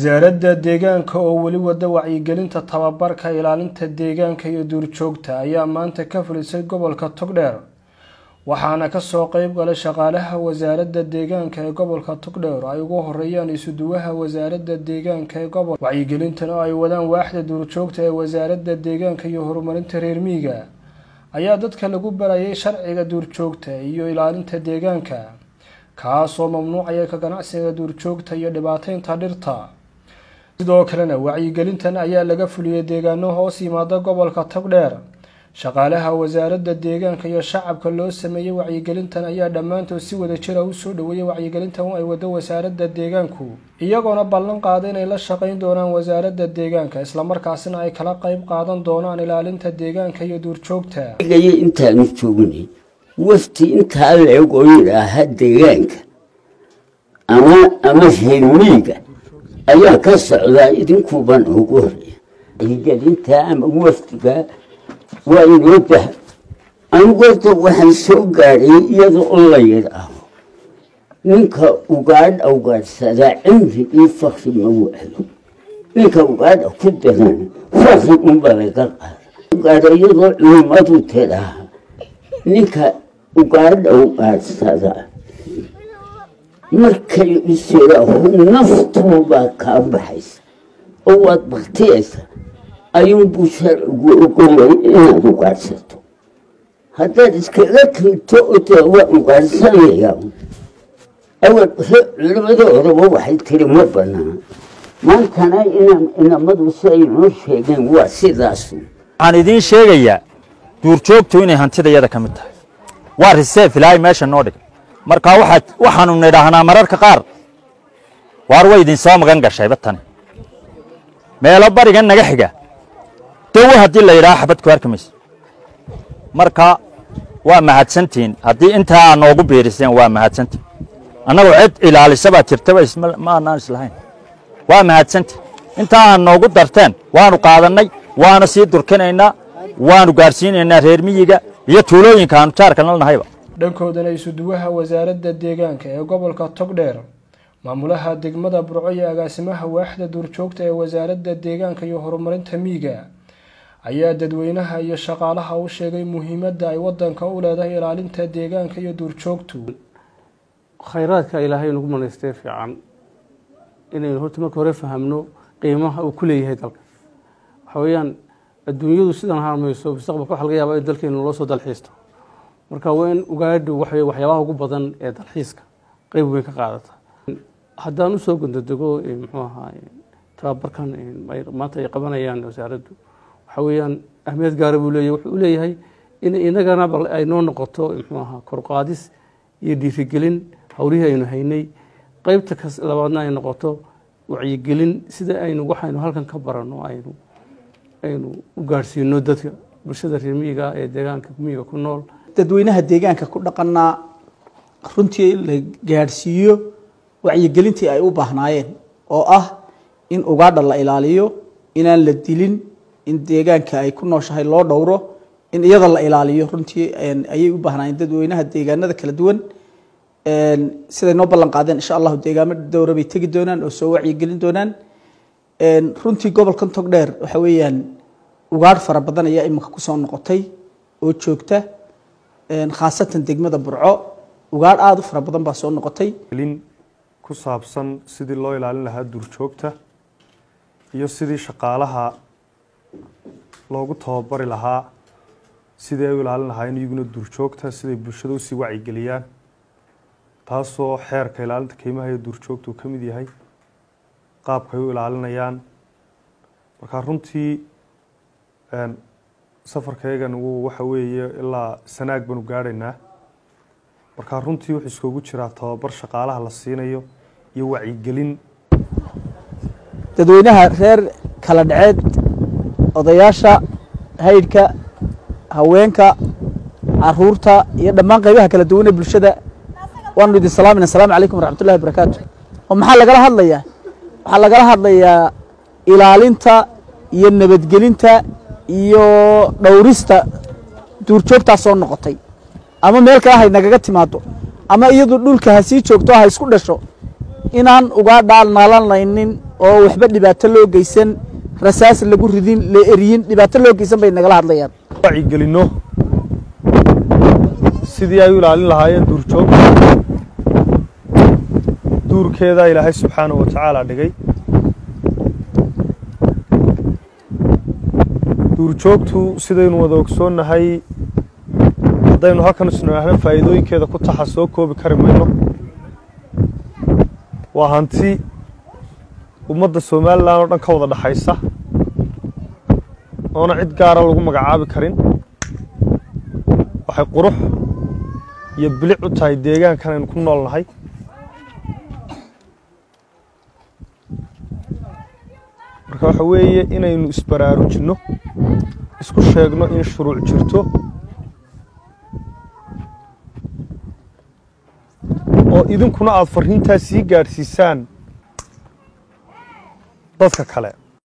wasaaradda deegaanka oo weli wada wacyigelinta tababarka ilaalinta deegaanka iyo duurjoogta ayaa maanta ka fulisay gobolka togdheer. Waxaana ka soo qeyb galay shaqaalaha wasaaradda deegaanka ee gobolka togdheer ay ugu horeeyaan isuduwaha wasaaradda deegaanka ee gobol wacyigelintan oo ay wadaan waaxda duurjoogta ee wasaaradda deegaanka iyo horumarinta reer miyiga. Ayaa dadka lagu barayay sharciga duurjoogta iyo ilaalinta deegaanka kaasoo mamnuucaya ka ganacsiga duurjoogta iyo dhibaateynta dhirta sidoo kalena wacyigelintan ayaa laga fuliyey deegaano hoos yimaada gobolka togdheer shaqaalaha wasaaradda deegaanka iyo shacabka loo sameeyey wacyigelintan ayaa dhammaantood si wada jira u soo dhaweeyey wacyigelintan ay wado wasaaradda deegaanku iyagoona ballan qaaday inay la shaqeyn doonaan wasaaradda deegaanka islamarkaasina ay kala qeyb qaadan doonaan ilaalinta deegaanka iyo duurjoogta. Intaanu joognay wafti intaa leeg oo yidhaaha deegaanka ama ama reermiiga ayaa ka socdaa idinkuuban ugu horeya wacyigelinta ama wafdiga waa inoo bah anigu horta waxaan soo gaadhay iyada oo la yidhaaho ninka ugaadh awgaadhsadaa cimrigii fakri ma waalo ninka ugaadha ku daran fakri unba laga qaada ugaadha iyadoo culimmadu tidhaaha ninka ugaadha ugaadhsadaa markay isiraaho naftuubaa kaa baxaysa. Oo waad baktiyaysa ayuunbuu sharcigu ogolay inaad ugaadhsato haddaad iskaga kirto oo dee waa ugaadhsanayaa awal culimadii horeba waxay tiri ma banaan. Maantana inamadu si ay noo sheegeen waa sidaasu. Waxaan idiin sheegayaa duurjoogtu inay hantidayada ka mid tahay. Waa riseef ilaahay meesha noo dhigay marka waxaa waxaanu nidhaahnaa mararka qaar. Waar way idin soo magan gashayba tani meelo bariga naga xiga. Dawo haddii la yidhaha xabad ku arki mayso marka waa mahadsantihiin haddii intaa aa noogu biiriseen waa mahadsantihin annagoo cid ilaalisabaa jirtaba ma islahayn waa mahadsantihin intaa aa noogu darteen waanu qaadannay waana sii durkinaynaa waanu gaadhsiinaynaa reer miyiga iyo tuulooyinka aanu jaarka nalnahayba dhankoodana isuduwaha wasaaradda deegaanka ee gobolka togdheer. Maamulaha degmada burco iyo agaasimaha waaxda duurjoogta ee wasaaradda deegaanka iyo horumarinta miyiga ayaa dadweynaha iyo shaqaalaha u sheegay muhiimadda ay wadanka u leedahay ilaalinta deegaanka iyo duurjoogtu. Khayraadka ilaahay nagu manaystee fiican inaynu horta marka hore fahamno qiimaha uu ku leeyahay dalka. Waxa weeyaan adduunyadu sidan harmayso mustaqbalka waxa laga yaabaa in dalkeenu loo soo dalxiisto marka waa in ugaadhu waxa waxyaabaha ugu badan ee dalxiiska qeyb weyn ka qaadata. Haddaan u soo gondodego muxuu ahaa tababarkan maanta ay qabanayaan wasaaraddu waxa weeyaan ahmiyad gaara buu leeyahay wuxuu leeyahay in inagana ay noo noqoto muxuu ahaa korqaadis iyo dhiirigelin howlihii aynu haynay. Qeybta kas labaadna ay noqoto wacyigelin sida aynu waxaynu halkan ka baranno aynu aynu u gaadhsiino dadka bulshada reer miyiga ee deegaanka miyiga ku nool dadweynaha deegaanka ku dhaqanaa runtii la gaadhsiiyo wacyigelintii ay u baahnaayeen oo ah in ugaadha la ilaaliyo inaan la dilin in deegaanka ay ku nooshahay loo dhowro in iyada la ilaaliyo. Runtii ayay u baahnaayeen dadweynaha deegaanada kala duwan. Siday noo ballan qaadeen insha allahu deegaamo dowra bay tegi doonaan oo soo wacyigelin doonaan. Runtii gobolkan togdheer waxa weeyaan ugaadh fara badan ayaa iminka ku soo noqotay oo joogta khaasatan degmada burco ugaadh aada u fara badan baa soo noqotay. Lin ku saabsan sidii loo ilaalin lahaa duurjoogta iyo sidii shaqaalaha loogu tababari lahaa sidii ay u ilaalin lahaayeen iyaguna duurjoogta siday bulshada u sii wacyigeliyaan taasoo xeerka ilaalinta keymaha iyo duurjoogta uu ka mid yahay. Qaabka u ilaalinayaan. Markaa runtii safarkaygan waxa weeye ilaa sanaag baanu gaadhaynaa. Markaa runtii wuxuu iskoogu jiraa tababar shaqaalaha la siinayo iyo wacyigelin. Dadweynaha reer kala dhaceed odayaasha haydhka haweenka carruurta iyo dhammaan qaybaha kala duwan ee bulshada waanu idin salaamayna asalaamu calaykum waraxmatullahi wabarakaatu. Oo maxaa lagala hadlayaa? Waxaa lagala hadlayaa ilaalinta iyo nabadgelinta iyo dhowrista duurjoogtaa soo noqotay. Ama meel kale hay nagaga timaado ama iyadu dhulka ha sii joogto ha isku dhasho inaan ugaadhaa nalanaynin oo waxba dhibaato loo geysan rasaas lagu ridin la eriyin dhibaato loo geysan bay nagala hadlayaan. Wacyigelinno sidii ay u ilaalin lahaayeen duurjoogta. Duurkeedaa ilaahay subxaanahu wa tacaala dhigay duurjoogtu sidaynu wada ogsoonnahay haddaynu halkan isnidhaahno faa'iidooyinkeeda ku taxa soo koobi kari mayno. Waa hanti ummadda somalilan oo dhan ka wada dhexaysa oona cid gaara lagu magacaabi karin. Waxay qurux iyo bilic u tahay deegaankan aynu ku nool nahay marka waxa weeye inaynu isbaraarujinno isku sheegno in shuruuc jirto? Oo idinkuna aada farriintaa sii gaadhsiisaan dadka kale